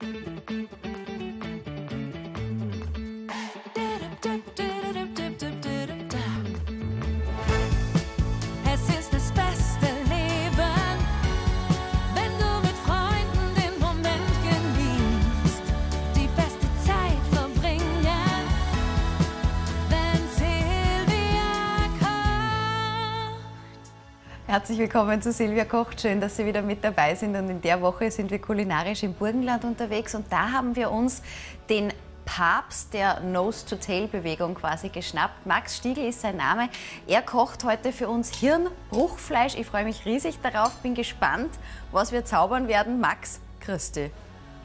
Thank you. Herzlich willkommen zu Silvia Kocht. Schön, dass Sie wieder mit dabei sind. Und in der Woche sind wir kulinarisch im Burgenland unterwegs. Und da haben wir uns den Papst der Nose-to-Tail-Bewegung quasi geschnappt. Max Stiegel ist sein Name. Er kocht heute für uns Hirnbruchfleisch. Ich freue mich riesig darauf, bin gespannt, was wir zaubern werden. Max, Christi.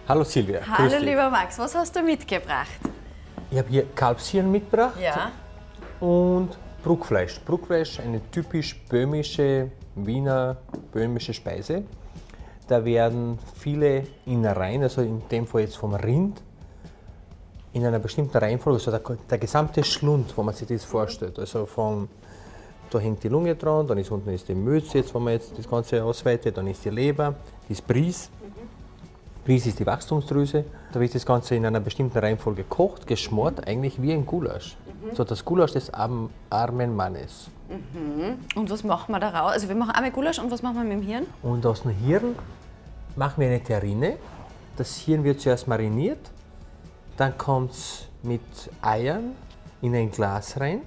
Hallo Silvia. Hallo, lieber Max, was hast du mitgebracht? Ich habe hier Kalbshirn mitgebracht Ja. und Bruckfleisch. Bruckfleisch, eine typisch böhmische, Wiener böhmische Speise. Da werden viele Innereien, also in dem Fall jetzt vom Rind, in einer bestimmten Reihenfolge, also der, der gesamte Schlund, wo man sich das vorstellt. Also vom, da hängt die Lunge dran, dann ist unten ist die Mütze, jetzt, wo man jetzt das Ganze ausweitet, dann ist die Leber, das Bries. Bries ist die Wachstumsdrüse. Da wird das Ganze in einer bestimmten Reihenfolge gekocht, geschmort, eigentlich wie ein Gulasch. So das Gulasch des armen, armen Mannes. Und was machen wir daraus? Also wir machen einmal Gulasch und was machen wir mit dem Hirn? Und aus dem Hirn machen wir eine Terrine. Das Hirn wird zuerst mariniert, dann kommt es mit Eiern in ein Glas rein.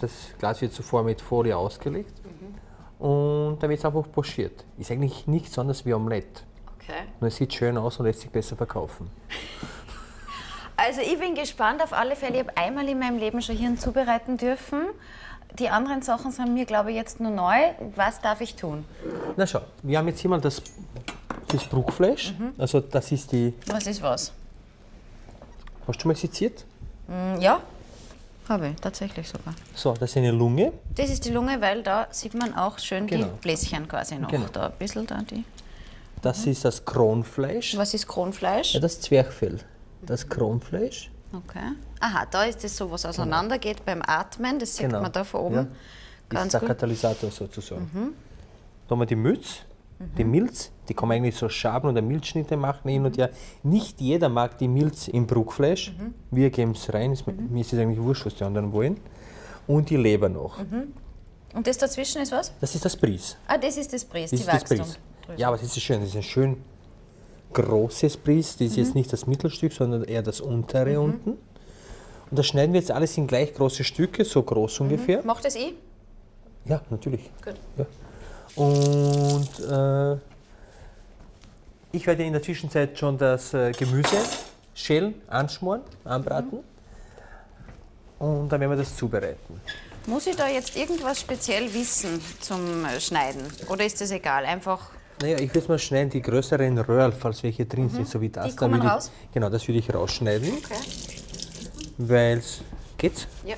Das Glas wird zuvor mit Folie ausgelegt und dann wird es einfach pochiert. Ist eigentlich nichts anderes wie Omelette. Nur es sieht schön aus und lässt sich besser verkaufen. Also ich bin gespannt auf alle Fälle. Ich habe einmal in meinem Leben schon Hirn zubereiten dürfen. Die anderen Sachen sind mir, glaube ich, jetzt nur neu. Was darf ich tun? Na schau, wir haben jetzt hier mal das, das Bruchfleisch. Also das ist die, Was ist was? hast du schon mal seziert? Hm, Ja, habe ich tatsächlich sogar. So, das ist eine Lunge. Das ist die Lunge, weil da sieht man auch schön Genau. die Bläschen quasi noch. Genau. Da ein bisschen da die. Das ist das Kronfleisch. Was ist Kronfleisch? Ja, das Zwerchfell. Das Kronfleisch. Okay. Aha, da ist es so, was auseinandergeht beim Atmen. Das sieht man da von oben. Genau. Ja. Das Ganz ist der gut. Katalysator sozusagen. Da haben wir die Mütze, die Milz. Die kann man eigentlich so Schaben oder Milzschnitte machen hin und her. Nicht jeder mag die Milz im Bruckfleisch. Wir geben es rein. Ist, Mir ist es eigentlich wurscht, was die anderen wollen. Und die Leber noch. Und das dazwischen ist was? Das ist das Bries. Ah, das ist das Bries, Das die ist das Wachstum. Ja, aber das ist schön. Das ist ein schön großes Bries. Das ist Mhm. jetzt nicht das Mittelstück, sondern eher das untere unten. Und das schneiden wir jetzt alles in gleich große Stücke, so groß ungefähr. Macht das ich? Ja, natürlich. Gut. Ja. Und äh, ich werde in der Zwischenzeit schon das äh, Gemüse schälen, anschmoren, anbraten. Und dann werden wir das zubereiten. Muss ich da jetzt irgendwas speziell wissen zum äh, Schneiden? Oder ist das egal? Einfach. Naja, ich würde mal schneiden, die größeren Röhrl, falls welche drin sind, so wie das. Mhm. Die da kommen ich, raus? Genau, das würde ich rausschneiden, Okay. weil geht's? Ja.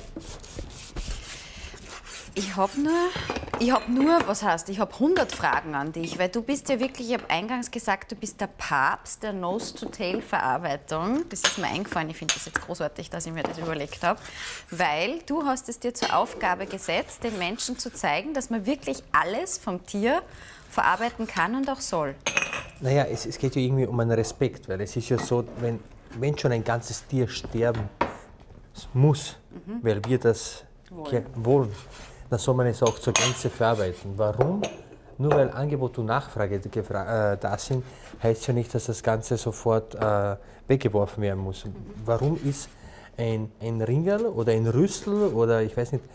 Ich habe nur, ich habe nur, was heißt, ich habe 100 Fragen an dich, weil du bist ja wirklich, ich habe eingangs gesagt, du bist der Papst der Nose-to-Tail-Verarbeitung. Das ist mir eingefallen, ich finde das jetzt großartig, dass ich mir das überlegt habe, weil du hast es dir zur Aufgabe gesetzt, den Menschen zu zeigen, dass man wirklich alles vom Tier verarbeiten kann und auch soll. Naja, es, es geht ja irgendwie um einen Respekt, weil es ist ja so, wenn, wenn schon ein ganzes Tier sterben muss, weil wir das wollen. wollen, dann soll man es auch zur Gänze verarbeiten. Warum? Nur weil Angebot und Nachfrage äh, da sind, heißt ja nicht, dass das Ganze sofort äh, weggeworfen werden muss. Warum ist ein, ein Ringerl oder ein Rüssel oder ich weiß nicht,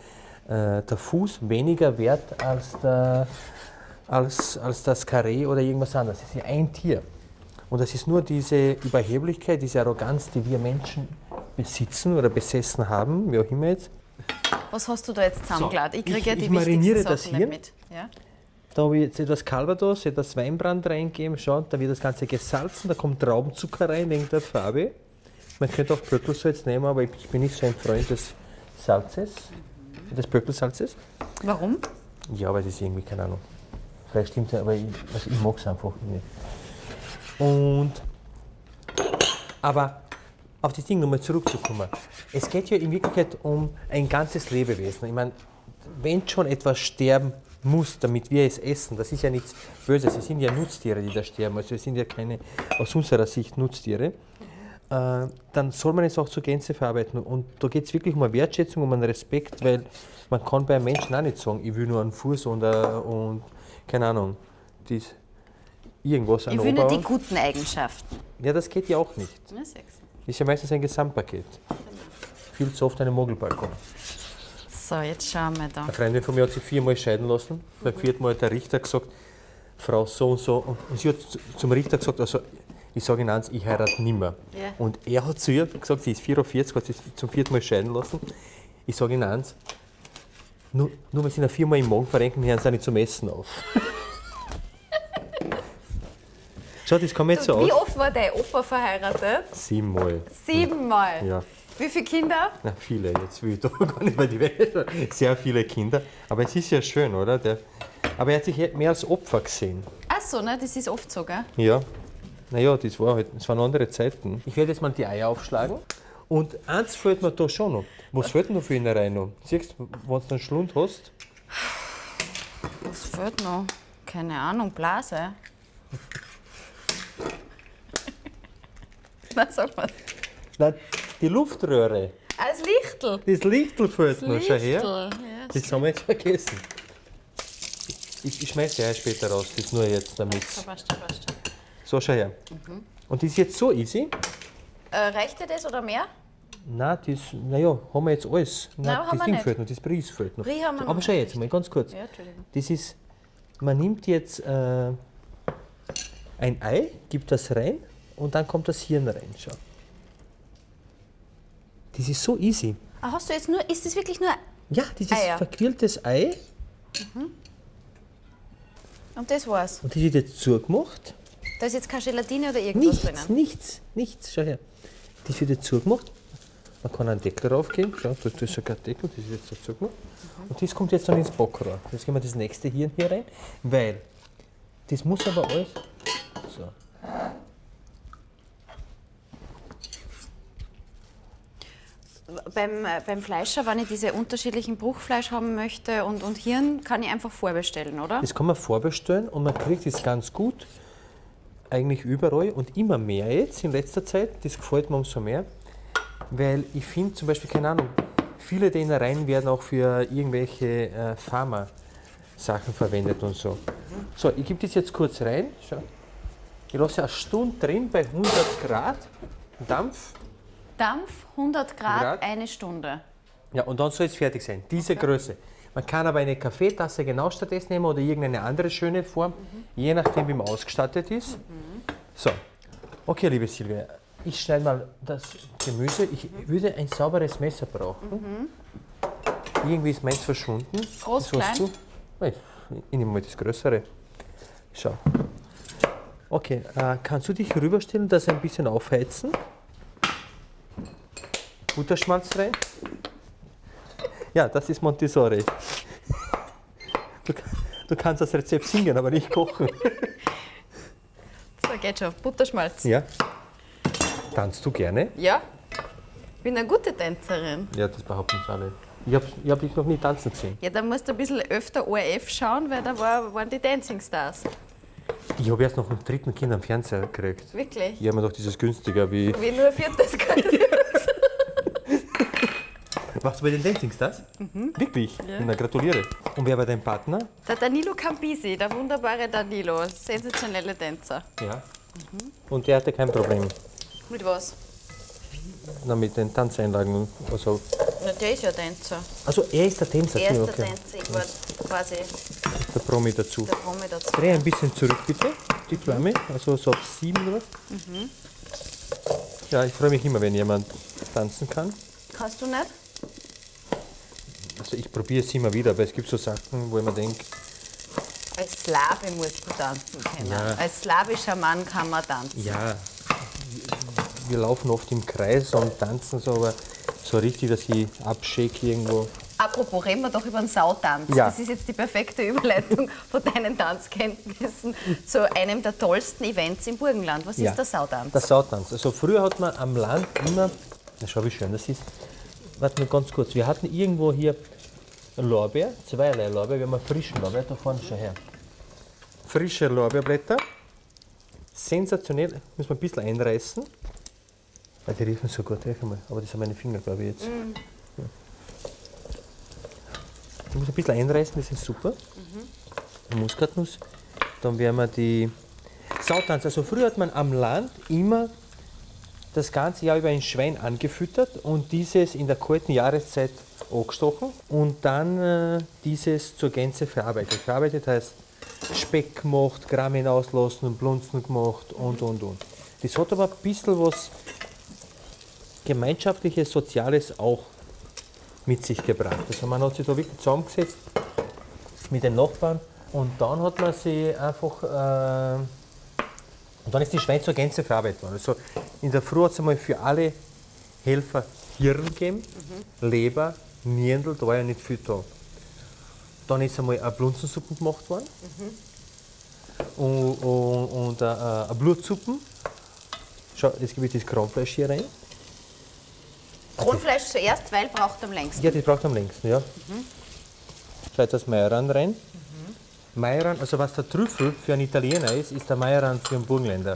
äh, der Fuß weniger wert als, der, als, als das Karree oder irgendwas anderes? Das ist ja ein Tier. Und das ist nur diese Überheblichkeit, diese Arroganz, die wir Menschen besitzen oder besessen haben, wie auch immer jetzt. Was hast du da jetzt zusammengeladen? ich kriege ja die ich mariniere das Sachen hier. nicht mit. Ja? Da habe ich jetzt etwas Calvados, etwas Weinbrand reingeben, schaut, da wird das Ganze gesalzen, da kommt Traubenzucker rein wegen der Farbe. Man könnte auch Bröckelsalz nehmen, aber ich bin nicht so ein Freund des Salzes, des Bröckelsalzes. Warum? Ja, aber es ist irgendwie, keine Ahnung. Vielleicht stimmt es, aber ich, also ich mag es einfach nicht. Und, aber auf das Ding nochmal zurückzukommen. Es geht ja in Wirklichkeit um ein ganzes Lebewesen. Ich meine, wenn schon etwas sterben muss, damit wir es essen. Das ist ja nichts Böses. Es sind ja Nutztiere, die da sterben. Also es sind ja keine, aus unserer Sicht, Nutztiere. Äh, dann soll man es auch zur Gänze verarbeiten. Und da geht es wirklich um eine Wertschätzung, um einen Respekt, weil man kann bei einem Menschen auch nicht sagen, ich will nur einen Fuß und, äh, und keine Ahnung, dies, irgendwas an Ich nur die guten Eigenschaften. Ja, das geht ja auch nicht. Sechs. Ist ja meistens ein Gesamtpaket. Viel zu oft eine Mogelbalkon. So, jetzt schauen wir da. Eine Freundin von mir hat sich viermal scheiden lassen. Beim vierten Mal hat der Richter gesagt, Frau so und so. Und sie hat zu- zum Richter gesagt, also ich sage Ihnen eins, ich heirate nimmer. Ja. Und er hat zu ihr gesagt, sie ist 44, hat sich zum vierten Mal scheiden lassen. Ich sage Ihnen eins, nur, nur weil Sie noch viermal im Magen verrenken, hören Sie nicht zum Essen auf. Schau, das kann man jetzt so Wie aus. oft war dein Opa verheiratet? Siebenmal. Siebenmal. Ja. Wie viele Kinder? Na, viele, jetzt will ich da gar nicht mehr die Welt. Sehr viele Kinder. Aber es ist ja schön, oder? Der, aber er hat sich mehr als Opfer gesehen. Ach so, ne? das ist oft so, gell? Ja. Naja, das, war halt, das waren andere Zeiten. Ich werde jetzt mal die Eier aufschlagen. Und eins fällt mir da schon noch. Was fällt denn noch für ihn rein noch? Siehst du, wenn du einen Schlund hast? Was fehlt noch? Keine Ahnung, Blase. Na, sag mal. Nein, die Luftröhre. Als Lichtel. Das Lichtel fällt noch. Schau her. Ja, Das haben wir jetzt vergessen. Ich, ich schmeiße die Eier später raus. Das nur jetzt damit. passt passt. So, schau her. Und das ist jetzt so easy. Äh, reicht dir das oder mehr? Nein, das, naja, haben wir jetzt alles. Nein, Nein, das Ding nicht. fehlt noch, das Bries fehlt noch. Brie haben wir Aber noch schau jetzt mal, ganz kurz. Ja. Das ist, man nimmt jetzt äh, ein Ei, gibt das rein und dann kommt das Hirn rein. Schau. Das ist so easy. Ah, hast du jetzt nur, ist das wirklich nur, Ja, dieses Eier. verquirltes Ei und das war's. und das wird jetzt zugemacht. Da ist jetzt keine Gelatine oder irgendwas Nichts, drinnen. nichts, nichts. Schau her. Das wird jetzt zugemacht. Man kann einen Deckel draufgeben. Schau, das das ist sogar ein Deckel, das ist jetzt so zugemacht. Und das kommt jetzt dann ins Backrohr. Jetzt geben wir das nächste Hirn hier rein, weil das muss aber alles. So. Beim, äh, beim Fleischer, wenn ich diese unterschiedlichen Bruchfleisch haben möchte und, und Hirn, kann ich einfach vorbestellen, oder? Das kann man vorbestellen und man kriegt es ganz gut, eigentlich überall und immer mehr jetzt in letzter Zeit. Das gefällt mir umso mehr, weil ich finde zum Beispiel, keine Ahnung, viele der Innereien werden auch für irgendwelche äh, Pharma-Sachen verwendet und so. So, ich gebe das jetzt kurz rein. Schau. Ich lasse eine Stunde drin bei 100 Grad Dampf. Dampf, 100 Grad, Grad. eine Stunde. Ja, und dann soll es fertig sein. Diese Größe. Man kann aber eine Kaffeetasse genau stattdessen nehmen oder irgendeine andere schöne Form, je nachdem, wie man ausgestattet ist. So, okay, liebe Silvia, ich schneide mal das Gemüse. Ich würde ein sauberes Messer brauchen. Irgendwie ist meins verschwunden. Groß, klein? du? Nein, Ich nehme mal das Größere. Schau. Okay, äh, kannst du dich rüberstellen, das ein bisschen aufheizen? Butterschmalz rein. Ja, das ist Montessori. Du, du kannst das Rezept singen, aber nicht kochen. So, geht schon. Butterschmalz. Ja. Tanzt du gerne? Ja. Ich bin eine gute Tänzerin. Ja, das behaupten sie alle. Ich habe ich hab dich noch nie tanzen gesehen. Ja, da musst du ein bisschen öfter ORF schauen, weil da war, waren die Dancing Stars. Ich habe erst noch einen dritten Kind am Fernseher gekriegt. Wirklich. Ich habe mir doch dieses günstiger wie. Wie nur ein viertes Kind. Warst du bei den Dancing Stars? Wirklich? Na, gratuliere. Und wer war dein Partner? Der Danilo Campisi, der wunderbare Danilo, sensationelle Tänzer. Ja. Und der hatte kein Problem. Mit was? Na, mit den Tanzeinlagen. Also, Na, der ist ja Tänzer. also er ist der Tänzer. Er ist okay. der Tänzer, ich war quasi Der Promi dazu. der Promi dazu. Dreh ein bisschen zurück, bitte, die Flamme. Also so auf sieben oder? Ja, ich freue mich immer, wenn jemand tanzen kann. Kannst du nicht? Also ich probiere es immer wieder, aber es gibt so Sachen, wo ich mir denke, Als Slave musst du tanzen können. Ja. Als slawischer Mann kann man tanzen. ja, wir laufen oft im Kreis und tanzen so, aber so richtig, dass ich abshake irgendwo. Apropos, reden wir doch über den Sautanz. Ja. Das ist jetzt die perfekte Überleitung von deinen Tanzkenntnissen zu einem der tollsten Events im Burgenland. Was Ja. ist der Sautanz? Der Sautanz. Also früher hat man am Land immer, schau wie schön das ist. Warte nur ganz kurz, wir hatten irgendwo hier Lorbeer, zweierlei Lorbeer. Wir haben einen frischen Lorbeer, da vorne schon her. Frische Lorbeerblätter. Sensationell. Müssen wir ein bisschen einreißen. Weil die riechen so gut, riech mal. Aber das sind meine Finger, glaube ich, jetzt. Ja. Die muss ein bisschen einreißen, das ist super. Muskatnuss. Dann werden wir die Sautanz. Also früher hat man am Land immer das ganze Jahr über ein Schwein angefüttert und dieses in der kalten Jahreszeit angestochen und dann äh, dieses zur Gänze verarbeitet. Verarbeitet heißt Speck gemacht, Gramm hinauslassen, Blunzen gemacht und und und. Das hat aber ein bisschen was gemeinschaftliches, soziales auch mit sich gebracht. Also man hat sich da wirklich zusammengesetzt mit den Nachbarn und dann hat man sie einfach äh, und dann ist die Schwein zur Gänze verarbeitet worden. Also in der Früh hat es einmal für alle Helfer Hirn gegeben, Leber, Nierndl, da war ja nicht viel da. Dann ist einmal eine Blunzensuppe gemacht worden und, und, und äh, eine Blutsuppe. Schau, jetzt gebe ich das Kronfleisch hier rein. Kronfleisch zuerst, weil braucht am längsten. Ja, das braucht am längsten, ja. Schau jetzt das Majoran rein. Majoran, also was der Trüffel für einen Italiener ist, ist der Majoran für einen Burgenländer.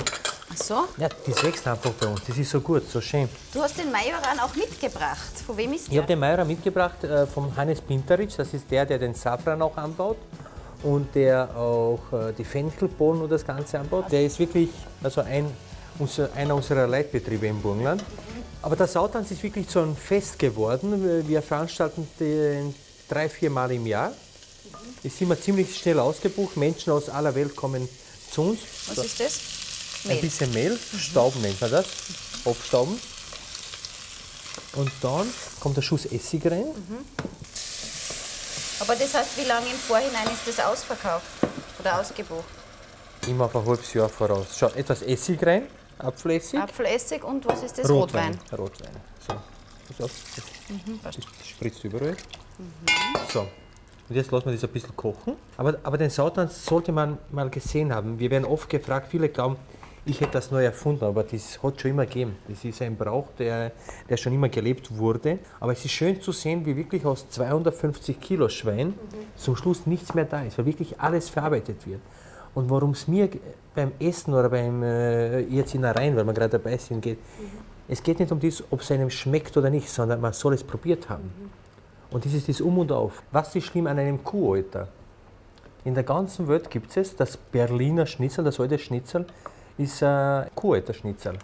Ach so, Ja, das wächst einfach bei uns. Das ist so gut, so schön. du hast den Majoran auch mitgebracht. Von wem ist Ich der? habe den Majoran mitgebracht äh, vom Hannes Pinteric. Das ist der, der den Safran auch anbaut und der auch äh, die Fenchelbohnen und das Ganze anbaut. Der ist wirklich also ein, unser, einer unserer Leitbetriebe im Burgenland. Aber der Sautanz ist wirklich so ein Fest geworden. Wir- Wir veranstalten den drei, vier Mal im Jahr. Ist immer ziemlich schnell ausgebucht. Menschen aus aller Welt kommen zu uns. Was ist das? Ein Mehl. bisschen Mehl, Stauben nennt man das, Hopfstauben. Und dann kommt der Schuss Essig rein. Aber das heißt, wie lange im Vorhinein ist das ausverkauft oder ausgebucht? Immer auf ein halbes Jahr voraus. Schau, etwas Essig rein, Apfelessig. Apfelessig und was ist das? Rotwein. Rotwein. So. Pass auf, das, das spritzt überall. So. Und jetzt lassen wir das ein bisschen kochen. Aber, aber den Sautanz sollte man mal gesehen haben. Wir werden oft gefragt, viele glauben, ich hätte das neu erfunden, aber das hat schon immer gegeben. Das ist ein Brauch, der, der schon immer gelebt wurde. Aber es ist schön zu sehen, wie wirklich aus 250 Kilo Schwein zum Schluss nichts mehr da ist, weil wirklich alles verarbeitet wird. Und worum es mir beim Essen oder beim äh, jetzt in der Reihen, weil wir gerade dabei sind, geht, es geht nicht um das, ob es einem schmeckt oder nicht, sondern man soll es probiert haben. Und das ist das Um und Auf. Was ist schlimm an einem Kuhalter? In der ganzen Welt gibt es das Berliner Schnitzel, das alte Schnitzel, ist ein Kuhalter-Schnitzel.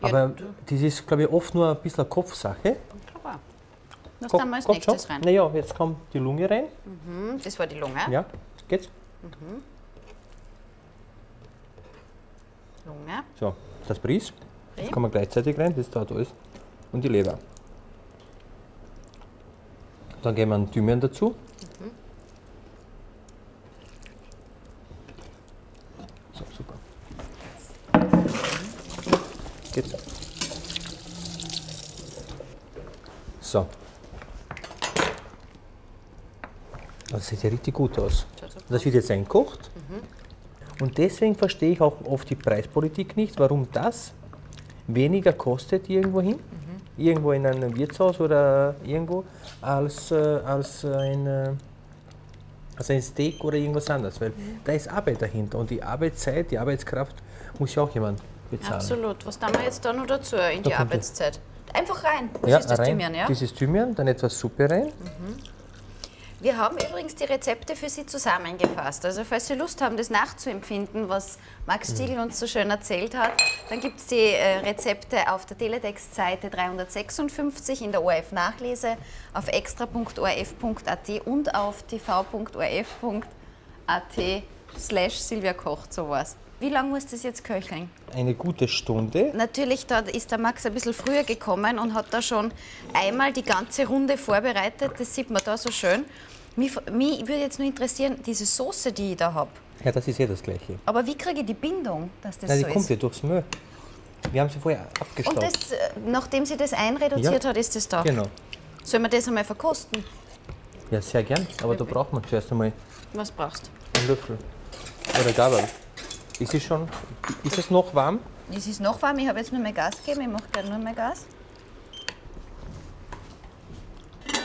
Aber das ist, glaube ich, oft nur ein bisschen eine Kopfsache. Klar. Was tun wir als schon. nächstes rein? Naja, jetzt kommt die Lunge rein. Hm, Das war die Lunge. Ja, geht's? Lunge. So, das Bries. Das kann man gleichzeitig rein, das dauert alles. Und die Leber. Dann geben wir einen Thymian dazu. So, super. Geht's? So. Das sieht ja richtig gut aus. Das wird jetzt einkocht. Und deswegen verstehe ich auch oft die Preispolitik nicht, warum das weniger kostet irgendwohin, irgendwo in einem Wirtshaus oder irgendwo, als, äh, als, ein, äh, als ein Steak oder irgendwas anderes. Weil da ist Arbeit dahinter und die Arbeitszeit, die Arbeitskraft muss ja auch jemand bezahlen. Absolut. Was tun wir jetzt da noch dazu in die kommt Arbeitszeit? Einfach rein. Was Ja, ist das rein, Thymian, ja? Dieses Thymian, dann etwas Suppe rein. Wir haben übrigens die Rezepte für Sie zusammengefasst. Also falls Sie Lust haben, das nachzuempfinden, was Max Stiegel uns so schön erzählt hat, dann gibt es die äh, Rezepte auf der Teletext-Seite 356 in der ORF-Nachlese, auf extra.orf.at und auf tv.orf.at slash Silvia kocht sowas. Wie lange muss das jetzt köcheln? Eine gute Stunde. Natürlich, da ist der Max ein bisschen früher gekommen und hat da schon einmal die ganze Runde vorbereitet. Das sieht man da so schön. Mich, mich würde jetzt nur interessieren, diese Soße, die ich da habe. Ja, das ist ja das Gleiche. Aber wie kriege ich die Bindung, dass das Nein, die so kommt ist? ja durchs Mehl. Wir haben sie vorher abgestaubt. Und das, äh, nachdem sie das einreduziert Ja. hat, ist das da. Genau. Sollen wir das einmal verkosten? Ja, sehr gern. Aber da braucht man zuerst einmal Was brauchst einen Löffel. Oder Gabel. Ist es schon, ist es noch warm? Es ist noch warm, ich habe jetzt nur mehr Gas gegeben, ich mache gerne nur mehr Gas.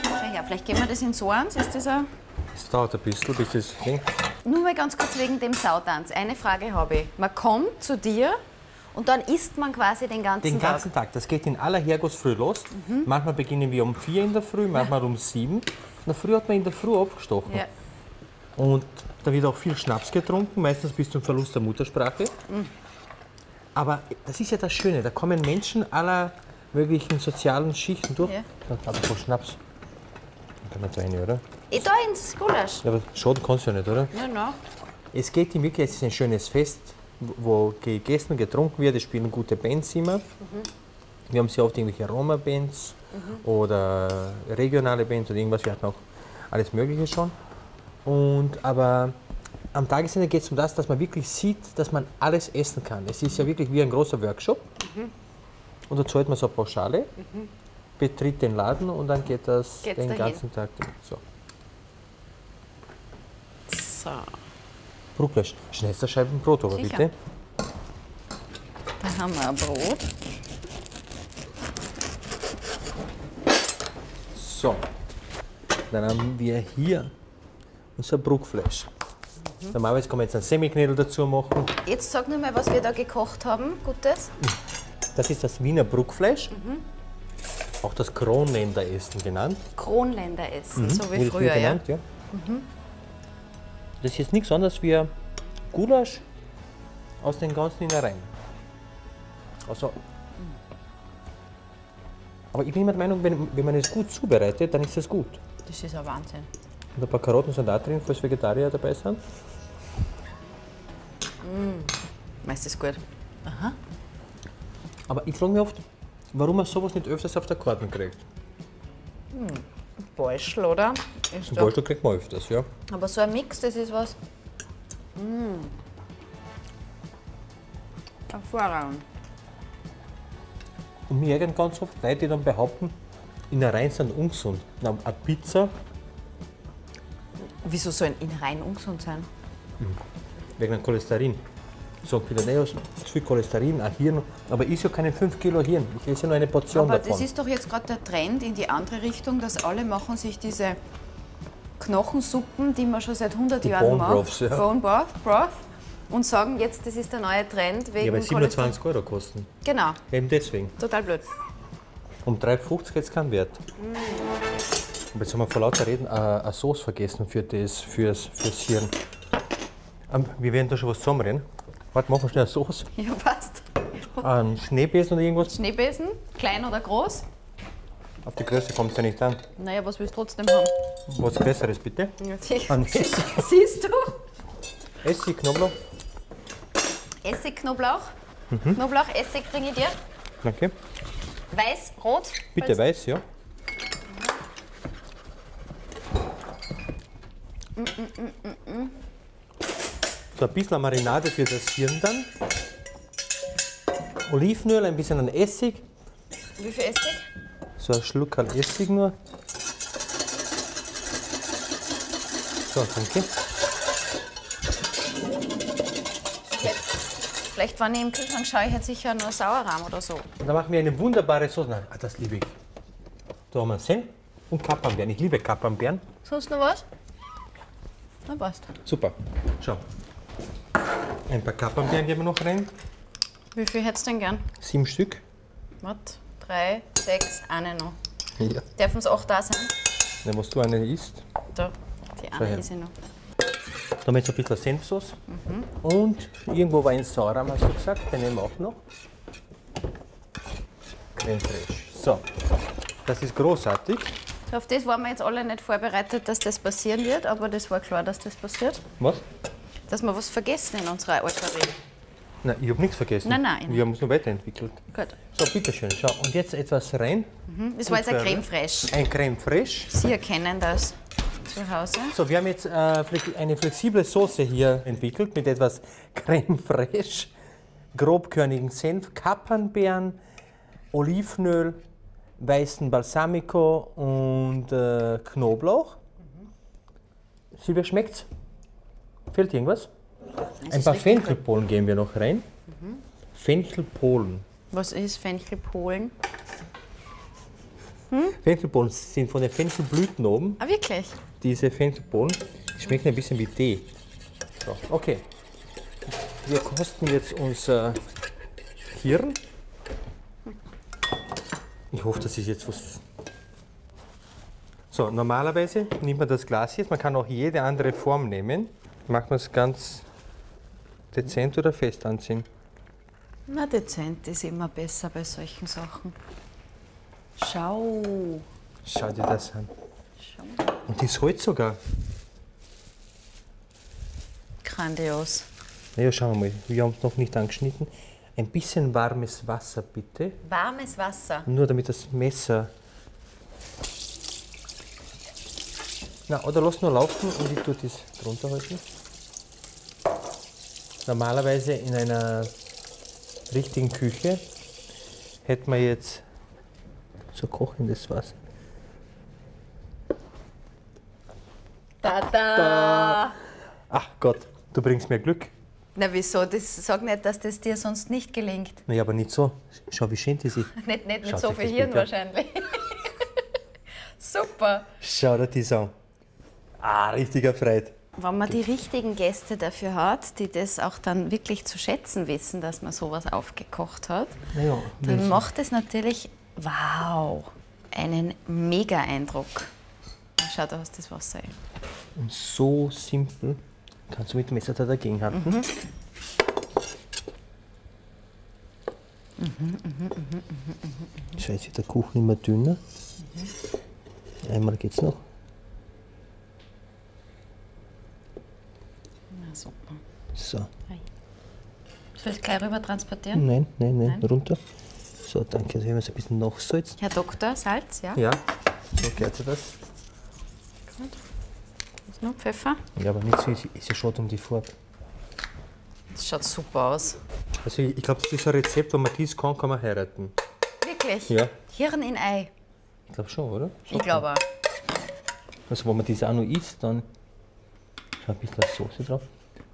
Schau her. Vielleicht geben wir das in so eins. Ist das ein Es dauert ein bisschen, bis es Ding. Nur mal ganz kurz wegen dem Sautanz. Eine Frage habe ich. Man kommt zu dir und dann isst man quasi den ganzen, Den ganzen Tag. Das geht in aller Herrgottsfrüh los. Manchmal beginnen wir um 4 in der Früh, manchmal um 7. In der Früh hat man in der Früh abgestochen. Tag. Ja. Und da wird auch viel Schnaps getrunken, meistens bis zum Verlust der Muttersprache. Aber das ist ja das Schöne, da kommen Menschen aller möglichen sozialen Schichten durch. Ja. Ich voll Schnaps. Da kann man da rein, oder? Ich da ins Gulasch. Ja, aber schaden kannst du ja nicht, oder? Ja, no. Es geht in Wirklichkeit, es ist ein schönes Fest, wo gegessen, getrunken wird. Es spielen gute Bands immer. Wir haben sehr oft irgendwelche Roma-Bands oder regionale Bands oder irgendwas. Wir hatten auch alles Mögliche schon. Und, aber am Tagesende geht es um das, dass man wirklich sieht, dass man alles essen kann. Es ist ja wirklich wie ein großer Workshop. Und da zahlt man so eine Pauschale, betritt den Laden und dann geht das Geht's den dahin? ganzen Tag. durch. So. So. Brotfleisch. Schnellster Scheiben Brot, aber Sicher. bitte. Da haben wir ein Brot. So, dann haben wir hier unser Bruckfleisch. Normalerweise kann man jetzt einen Semiknödel dazu machen. Jetzt sag nur mal, was wir da gekocht haben. Gutes. Das ist das Wiener Bruckfleisch. Auch das Kronländer Essen genannt. Kronländer essen, so wie Wird früher, ja. genannt, ja. Das ist jetzt nichts anderes wie Gulasch aus den ganzen Innereien. Also, aber ich bin immer der Meinung, wenn, wenn man es gut zubereitet, dann ist es gut. Das ist ein Wahnsinn. Und ein paar Karotten sind auch drin, falls Vegetarier dabei sind. Meist ist gut. Aber ich frage mich oft, warum man sowas nicht öfters auf der Karte kriegt. Beuschel, oder? Ist doch. Beispiel kriegt man öfters, ja. Aber so ein Mix, das ist was. Mm. Hervorragend. Und mir ärgern ganz oft Leute, die dann behaupten, Innereien sind ungesund. Na, eine Pizza Wieso soll ein Innereien ungesund sein? wegen dem Cholesterin. Sagen viele, naja, zu viel Cholesterin, ein Hirn. Aber ich ja keine 5 Kilo Hirn. Ich esse ja nur eine Portion Aber davon. das ist doch jetzt gerade der Trend in die andere Richtung, dass alle machen sich diese Knochensuppen, die man schon seit 100 Die Jahren Bone macht, Broths, ja. Bone Broth, Broth, und sagen jetzt, das ist der neue Trend wegen ja, weil Cholesterin. 27 Euro kosten. Genau, Eben deswegen. total blöd. Um 3,50 geht es keinen Wert. Und jetzt haben wir vor lauter Reden äh, eine Sauce vergessen für das, fürs, fürs Hirn. Ähm, wir werden da schon was zusammenrennen. Warte, machen wir schnell eine Sauce. Ja, passt. Einen Schneebesen oder irgendwas. Schneebesen, klein oder groß? Auf die Größe kommt es ja nicht an. Naja, was willst du trotzdem haben? Was Besseres bitte? Ja, Siehst du? Essig Knoblauch. Essig, Knoblauch. Mhm. Knoblauch, Essig bringe ich dir. Danke. Weiß, rot. Bitte weiß, ja. So ein bisschen Marinade für das Hirn dann. Olivenöl, ein bisschen an Essig. Wie viel Essig? So ein Schluck an Essig nur. So, danke. Vielleicht, wenn ich im Kühlschrank schaue, ich hätte sicher nur Sauerrahm oder so. Und dann machen wir eine wunderbare Soße. Nein, ah, das liebe ich. Da haben wir Senf und Kapernbeeren. Ich liebe Kapernbeeren. Sonst noch was? Na, passt. Super. Schau. Ein paar Kapernbeeren geben wir noch rein. Wie viel hättest du denn gern? Sieben Stück. Was? Drei, sechs, eine noch. Ja. Dürfen es auch da sein? Wenn was du eine isst. Da, die eine ist ich noch. Da haben wir jetzt ein bisschen Senfsauce. Und irgendwo war ein Sauerrahm, hast du gesagt. Den nehmen wir auch noch. Creme fraiche. So. Das ist großartig. Auf das waren wir jetzt alle nicht vorbereitet, dass das passieren wird, aber das war klar, dass das passiert. Was? Dass wir was vergessen in unserer Euphorie. Nein, ich habe nichts vergessen. Nein, nein. Wir haben uns nur weiterentwickelt. Gut. So, bitteschön. Schau. Und jetzt etwas rein. Das war jetzt ein Creme fraiche. Ein Creme fraiche. Sie erkennen das zu Hause. So, wir haben jetzt äh, eine flexible Soße hier entwickelt mit etwas Creme fraiche, grobkörnigen Senf, Kapernbeeren, Olivenöl, weißen Balsamico und äh, Knoblauch. Silvia, schmeckt's? Fehlt irgendwas? Ein ist paar. Fenchelpolen geben wir noch rein. Fenchelpolen. Was ist Fenchelpolen? Fenchelbohnen sind von den Fenchelblüten oben. Ah, wirklich? Diese Fenchelbohnen die schmecken ein bisschen wie Tee. So, okay. Wir kosten jetzt unser Hirn. Ich hoffe, das ist jetzt was. So, normalerweise nimmt man das Glas jetzt. Man kann auch jede andere Form nehmen. Macht man es ganz dezent oder fest anziehen. Na, dezent ist immer besser bei solchen Sachen. Schau. Schau dir das an. Schau. Und das Holz sogar. Grandios. Na ja, schauen wir mal. Wir haben es noch nicht angeschnitten. Ein bisschen warmes Wasser bitte. Warmes Wasser. Nur damit das Messer. Na, oder lass nur laufen und ich tue das drunter halten. Normalerweise in einer richtigen Küche hätte man jetzt so kochendes Wasser. Tada! Ach Gott, du bringst mir Glück. Na, wieso? Das, sag nicht, dass das dir sonst nicht gelingt. Naja, aber nicht so. Schau, wie schön das ist. Nicht, nicht mit so viel Hirn wahrscheinlich. Super. Schau dir das an. Ah, richtiger Freude. Wenn man die richtigen Gäste dafür hat, die das auch dann wirklich zu schätzen wissen, dass man sowas aufgekocht hat, Naja, dann macht es natürlich, wow, einen Mega-Eindruck. Schau, da hast du das Wasser. eh. Und so simpel kannst du mit dem Messer da dagegen halten. Schau, jetzt wird der Kuchen immer dünner. Einmal geht's noch. Na super. So. Soll ich gleich rüber transportieren? Nein, nein, nein, Nein? runter. So, danke. Jetzt werden wir es ein bisschen nachsalzen. Herr Doktor, Salz, ja? Ja, so sich das. Ist noch Pfeffer? Ja, aber nicht so, ist ja schade um die Farbe. Das schaut super aus. Also ich, ich glaube, das ist ein Rezept, wenn man dies kann, kann man heiraten. Wirklich? Ja. Hirn in Ei. Ich glaube schon, oder? Ich glaube auch. Also wenn man diese auch noch isst, dann schau ein bisschen Soße drauf.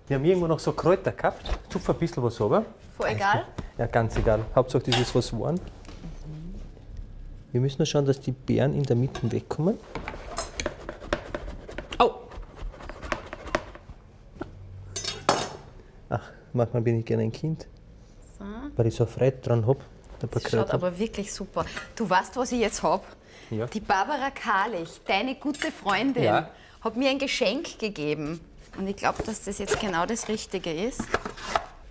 Wir haben irgendwo noch so Kräuter gehabt. Zupf ein bisschen was aber. Voll egal. Ja, ganz egal. Hauptsache, das ist was geworden. Wir müssen nur schauen, dass die Beeren in der Mitte wegkommen. Au! Ach, manchmal bin ich gerne ein Kind, So. weil ich so Freude dran habe. Das schaut aber wirklich super. Du weißt, was ich jetzt habe? Ja. Die Barbara Karlich, deine gute Freundin, Ja. hat mir ein Geschenk gegeben. Und ich glaube, dass das jetzt genau das Richtige ist.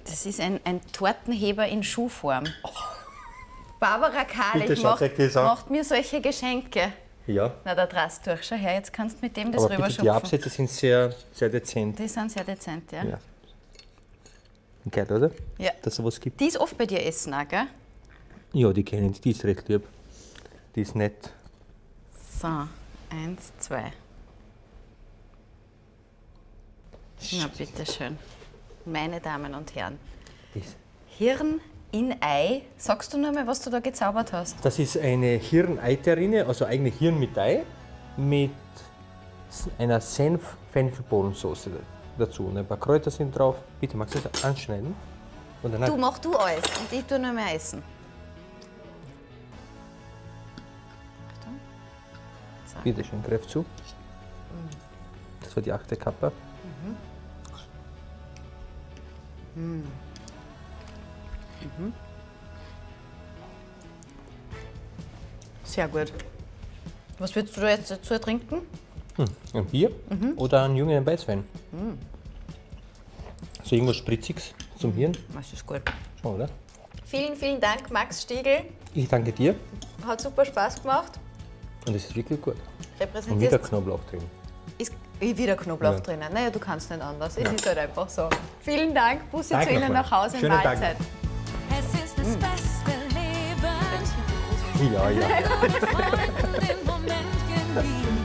Das ist ein, ein Tortenheber in Schuhform. Barbara Karlich macht, macht mir solche Geschenke. Ja, Na, da drast durch. Schau her, jetzt kannst du mit dem das bitte, die rüberschupfen. Absätze sind sehr, sehr dezent. Die sind sehr dezent, ja. Ja. Geil, oder? Ja. Dass es sowas gibt. Die ist oft bei dir essen, auch, gell? Ja, die kennen die, die ist recht lieb. Die ist nett. So, eins, zwei. Na, bitteschön. Meine Damen und Herren. Das- Hirn in Ei. Sagst du nur mal, was du da gezaubert hast? Das ist eine Hirneiterine, also eigentlich Hirn mit Ei, mit einer Senf-Fenchelbohnensoße dazu. Und ein paar Kräuter sind drauf. Bitte, magst du das anschneiden? Und dann Du mach du alles und ich tu nur mehr essen. Bitte schön, greif zu. Das war die achte Kappe. Sehr gut. Was würdest du jetzt dazu trinken? Ein Bier oder einen jungen Weißwein. So irgendwas Spritziges zum Hirn. Das ist gut. Schon, oder? Vielen, vielen Dank, Max Stiegel. Ich danke dir Hat super Spaß gemacht. und es ist wirklich gut. Und wieder Knoblauch drin. Ist wieder Knoblauch Ja. drinnen. Naja, du kannst nicht anders. Es ist halt einfach so. Vielen Dank. Bussi Danke zu Ihnen nach Hause in Schönen Tag. Mahlzeit. Es ist das beste Leben, Ja, ja.